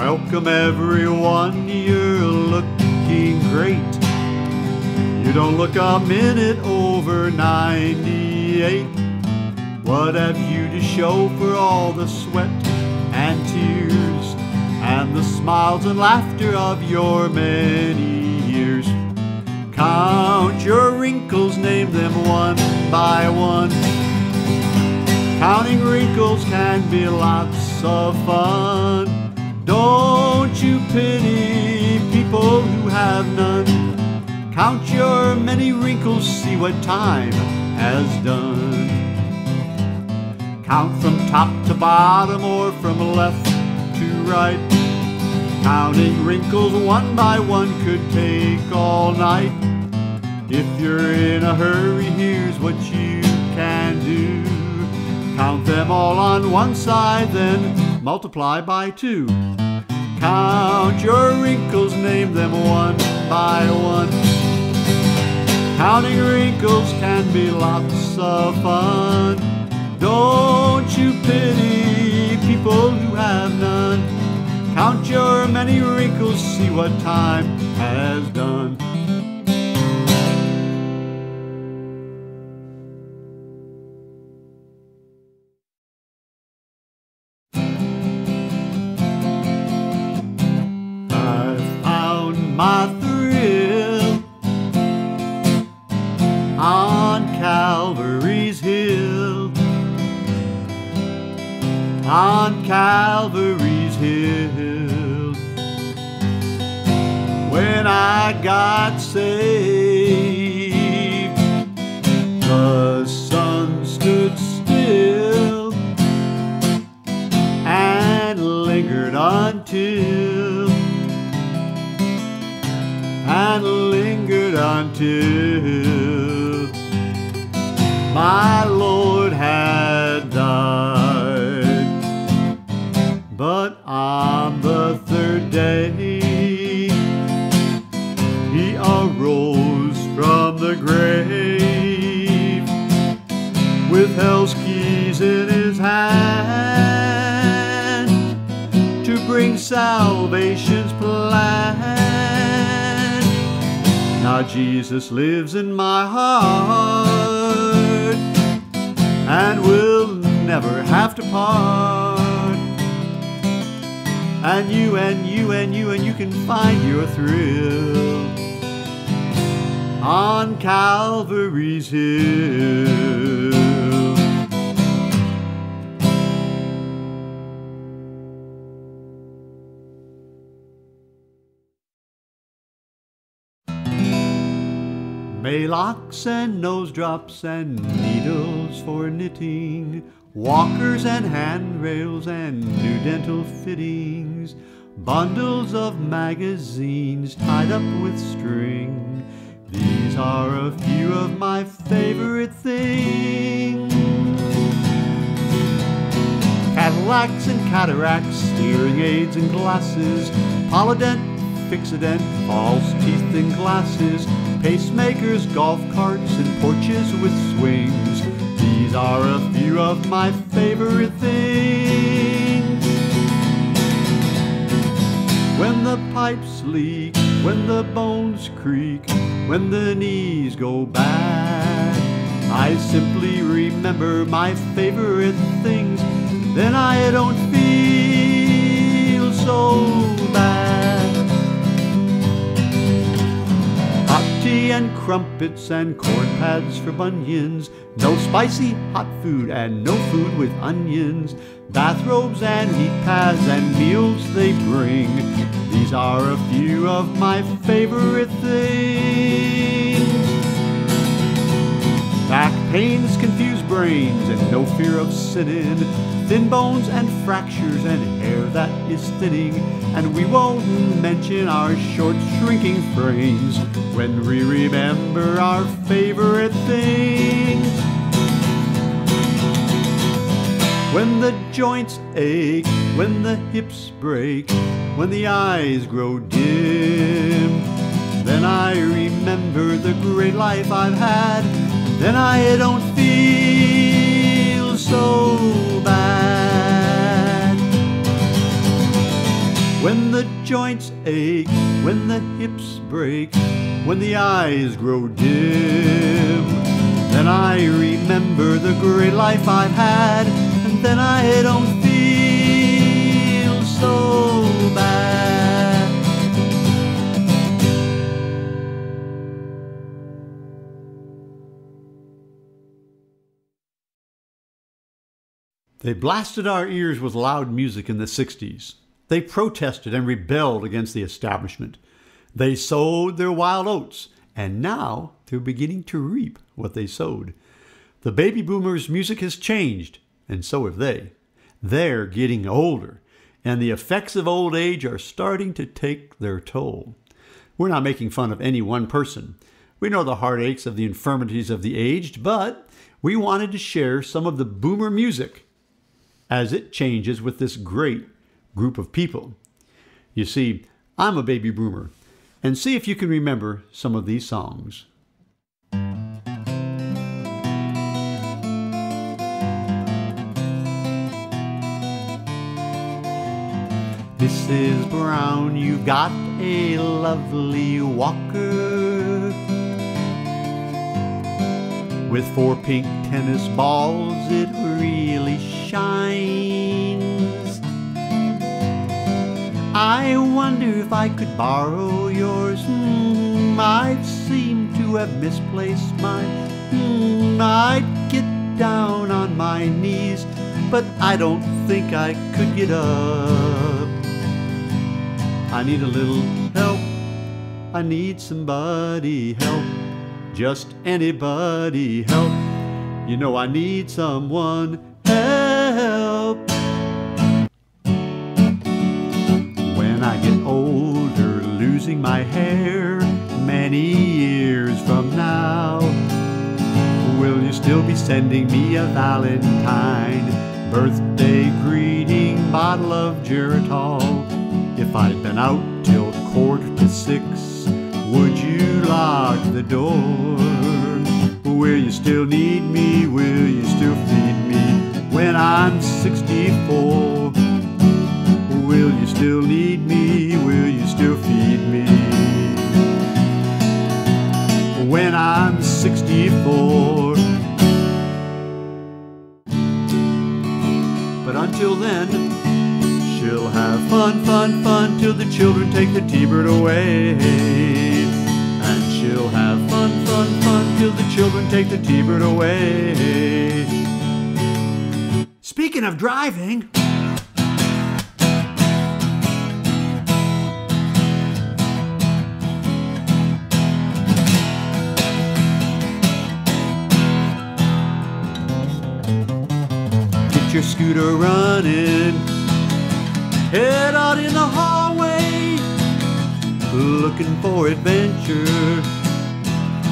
Welcome everyone, you're looking great. You don't look a minute over 98. What have you to show for all the sweat and tears and the smiles and laughter of your many years? Count your wrinkles, name them one by one. Counting wrinkles can be lots of fun. Have none? Count your many wrinkles, see what time has done. Count from top to bottom or from left to right. Counting wrinkles one by one could take all night. If you're in a hurry, here's what you can do. Count them all on one side, then multiply by two. Count your wrinkles, name them one by one. Counting wrinkles can be lots of fun. Don't you pity people who have none? Count your many wrinkles, see what time has done. On Calvary's hill. When I got saved, the sun stood still and lingered until and lingered until my hell's keys in his hand to bring salvation's plan. Now Jesus lives in my heart and will never have to part. And you and you and you and you can find your thrill on Calvary's hill. Maalox and nose drops and needles for knitting, walkers and handrails and new dental fittings, bundles of magazines tied up with string. These are a few of my favorite things. Cadillacs and cataracts, hearing aids and glasses, Polident, fixodent, false teeth and glasses, pacemakers, golf carts, and porches with swings. These are a few of my favorite things. When the pipes leak, when the bones creak, when the knees go bad, I simply remember my favorite things. Then I don't feel so and crumpets and corn pads for bunions. No spicy hot food and no food with onions. Bathrobes and heat pads and meals they bring. These are a few of my favorite things. Back pains confuse brains and no fear of sinning. Thin bones and fractures and hair that is thinning. And we won't mention our short shrinking frames when we remember our favorite things. When the joints ache, when the hips break, when the eyes grow dim, then I remember the great life I've had. Then I don't feel so bad. When the joints ache, when the hips break, when the eyes grow dim, then I remember the great life I've had, and then I don't feel so They blasted our ears with loud music in the 60s. They protested and rebelled against the establishment. They sowed their wild oats, and now they're beginning to reap what they sowed. The baby boomers' music has changed, and so have they. They're getting older, and the effects of old age are starting to take their toll. We're not making fun of any one person. We know the heartaches of the infirmities of the aged, but we wanted to share some of the boomer music as it changes with this great group of people. You see, I'm a baby boomer, and see if you can remember some of these songs. Mrs. Brown, you've got a lovely walker with four pink tennis balls, it I wonder if I could borrow yours. Mm, I seem to have misplaced mine. Mm, I'd get down on my knees, but I don't think I could get up. I need a little help. I need somebody help. Just anybody help. You know I need someone I get older, losing my hair many years from now, will you still be sending me a Valentine birthday greeting bottle of Geritol? If I'd been out till quarter to six, would you lock the door? Will you still need me? Will you still feed me when I'm 64? Will you still need me? Will you still feed me when I'm 64? But until then, she'll have fun, fun, fun till the children take the T-bird away. And she'll have fun, fun, fun till the children take the T-bird away. Speaking of driving, your scooter running. Head out in the hallway, looking for adventure.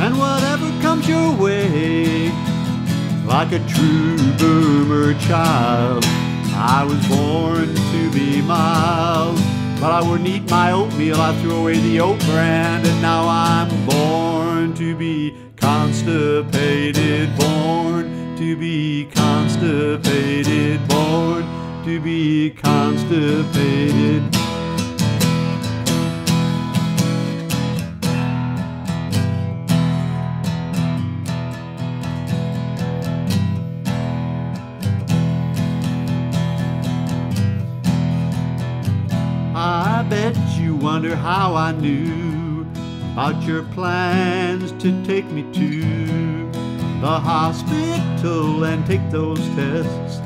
And whatever comes your way, like a true boomer child, I was born to be mild. But I wouldn't eat my oatmeal, I threw away the oat brand, and now I'm born to be constipated, born to be constipated, born to be constipated. I bet you wonder how I knew about your plans to take me to the hospital and take those tests.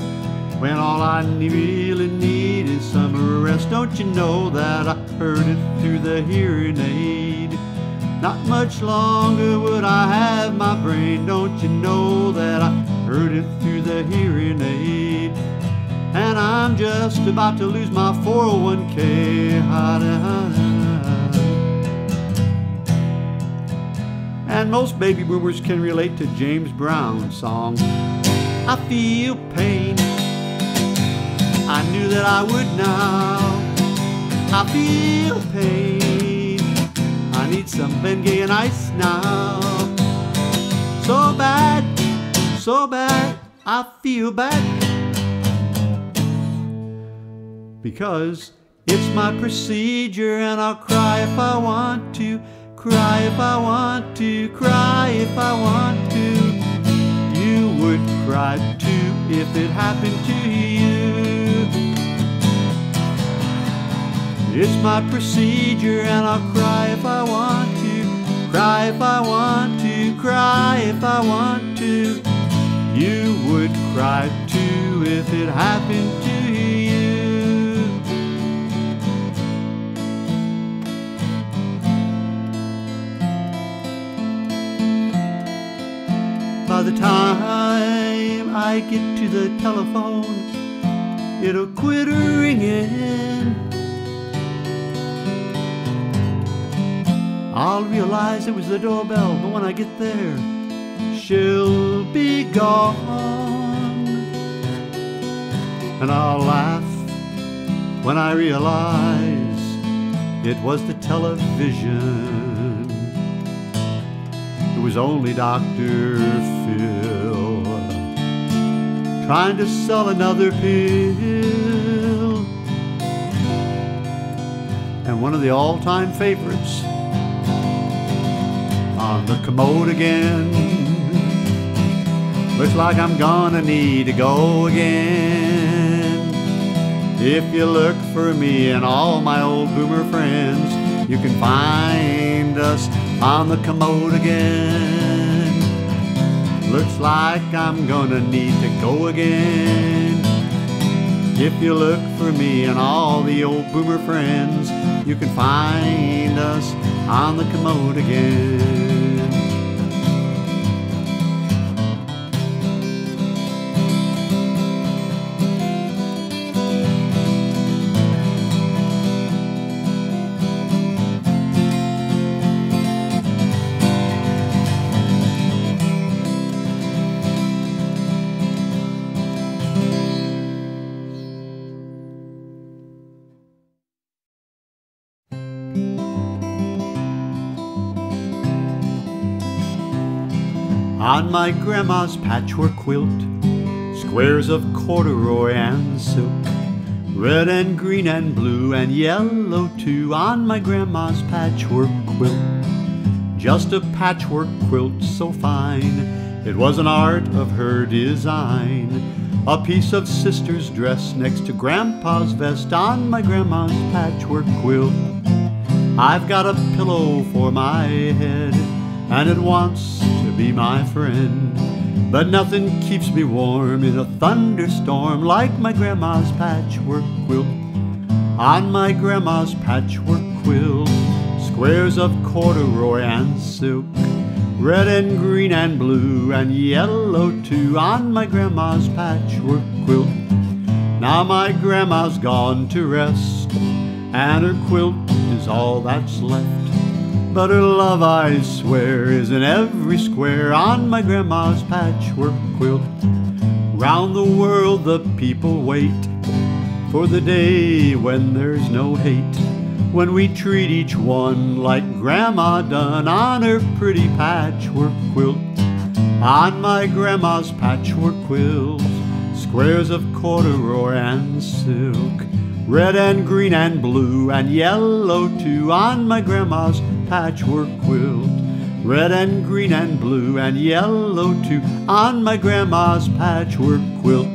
When all I really need is some rest, don't you know that I heard it through the hearing aid? Not much longer would I have my brain, don't you know that I heard it through the hearing aid? And I'm just about to lose my 401k. And most baby boomers can relate to James Brown's song. I feel pain. I knew that I would now. I feel pain. I need some Bengay and ice now. So bad, so bad, I feel bad. Because it's my procedure and I'll cry if I want to. Cry if I want to, cry if I want to. You would cry too if it happened to you. It's my procedure and I'll cry if I want to, cry if I want to, cry if I want to. You would cry too if it happened to you. The time I get to the telephone, it'll quit ringing. I'll realize it was the doorbell, but when I get there, she'll be gone. And I'll laugh when I realize it was the television. Was only Dr. Phil trying to sell another pill. And one of the all time favorites on the commode again. Looks like I'm gonna need to go again. If you look for me and all my old boomer friends, you can find us on the commode again. Looks like I'm gonna need to go again. If you look for me and all the old boomer friends, you can find us on the commode again. My grandma's patchwork quilt, squares of corduroy and silk, red and green and blue and yellow too, on my grandma's patchwork quilt. Just a patchwork quilt so fine, it was an art of her design. A piece of sister's dress next to grandpa's vest on my grandma's patchwork quilt. I've got a pillow for my head, and it wants be my friend. But nothing keeps me warm in a thunderstorm like my grandma's patchwork quilt. On my grandma's patchwork quilt, squares of corduroy and silk, red and green and blue and yellow too, on my grandma's patchwork quilt. Now my grandma's gone to rest, and her quilt is all that's left. But her love, I swear, is in every square on my grandma's patchwork quilt. Round the world the people wait for the day when there's no hate. When we treat each one like grandma done on her pretty patchwork quilt. On my grandma's patchwork quilt, squares of corduroy and silk. Red and green and blue and yellow too on my grandma's patchwork quilt. Red and green and blue and yellow too on my grandma's patchwork quilt.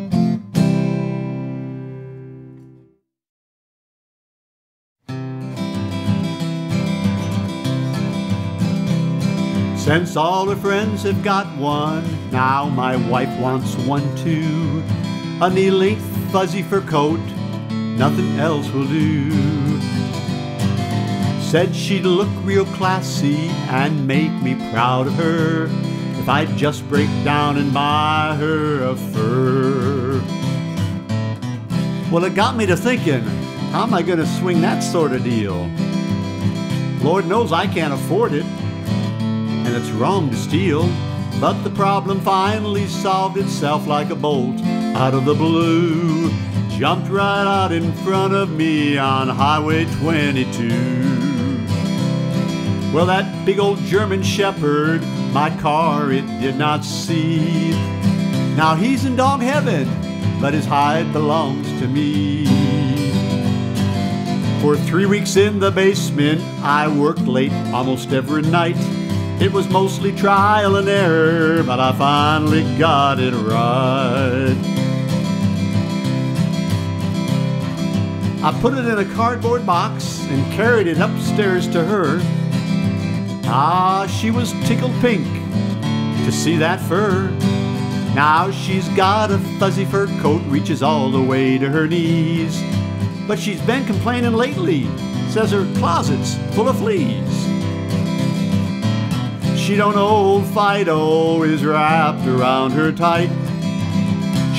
Since all her friends have got one, now my wife wants one too. A knee-length fuzzy fur coat, nothing else will do. Said she'd look real classy and make me proud of her if I'd just break down and buy her a fur. Well, it got me to thinking, how am I going to swing that sort of deal? Lord knows I can't afford it, and it's wrong to steal. But the problem finally solved itself like a bolt out of the blue. Jumped right out in front of me on Highway 22. Well, that big old German Shepherd, my car it did not see. Now he's in dog heaven, but his hide belongs to me. For three weeks in the basement, I worked late almost every night. It was mostly trial and error, but I finally got it right. I put it in a cardboard box and carried it upstairs to her. Ah, she was tickled pink to see that fur. Now she's got a fuzzy fur coat, reaches all the way to her knees. But she's been complaining lately, says her closet's full of fleas. She don't know old Fido is wrapped around her tight.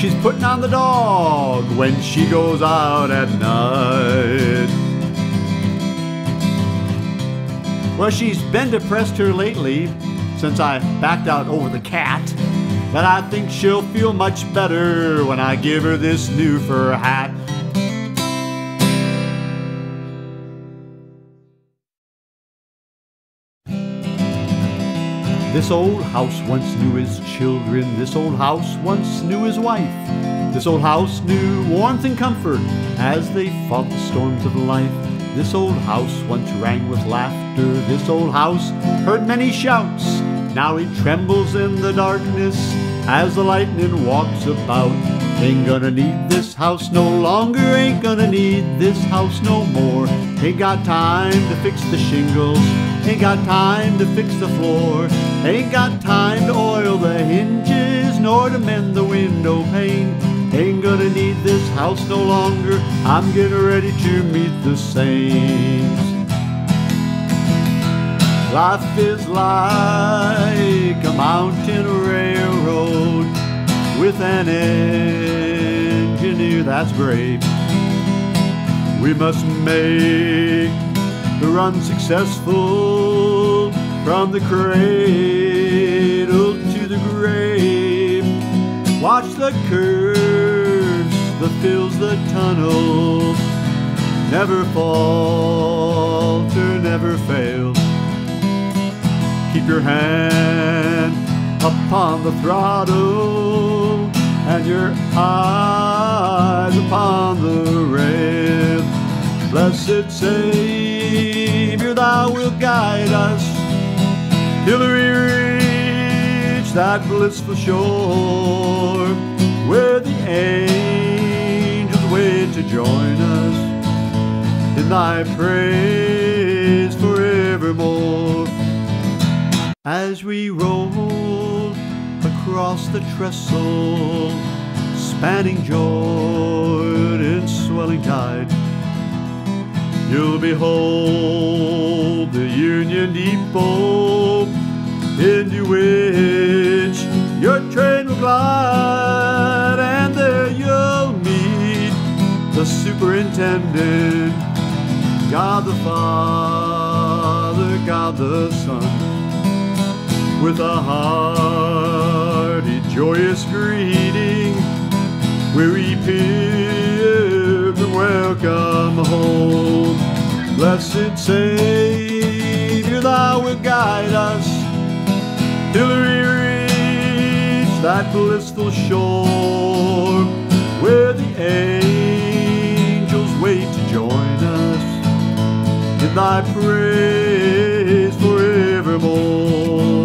She's putting on the dog when she goes out at night. Well, she's been depressed here lately since I backed out over the cat. But I think she'll feel much better when I give her this new fur hat. This old house once knew his children. This old house once knew his wife. This old house knew warmth and comfort as they fought the storms of life. This old house once rang with laughter. This old house heard many shouts. Now he trembles in the darkness as the lightning walks about. Ain't gonna need this house no longer, ain't gonna need this house no more. Ain't got time to fix the shingles, ain't got time to fix the floor. Ain't got time to oil the hinges, nor to mend the window pane. Ain't gonna need this house no longer, I'm getting ready to meet the saints. Life is like a mountain railroad with an engineer that's brave. We must make the run successful from the cradle to the grave. Watch the curves, the fills, the tunnels. Never falter, never fail. Keep your hand upon the throttle and your eyes upon the rail. Blessed Savior, thou wilt guide us till we reach that blissful shore where the angels wait to join us in thy praise forevermore. As we roll across the trestle, spanning Jordan's swelling tide, you'll behold the Union Depot into which your train will glide, and there you'll meet the superintendent, God the Father, God the Son with a hearty, joyous greeting. Weary pilgrim, welcome home. Blessed Savior, thou wilt guide us till we reach that blissful shore where the angels wait to join us in thy praise forevermore.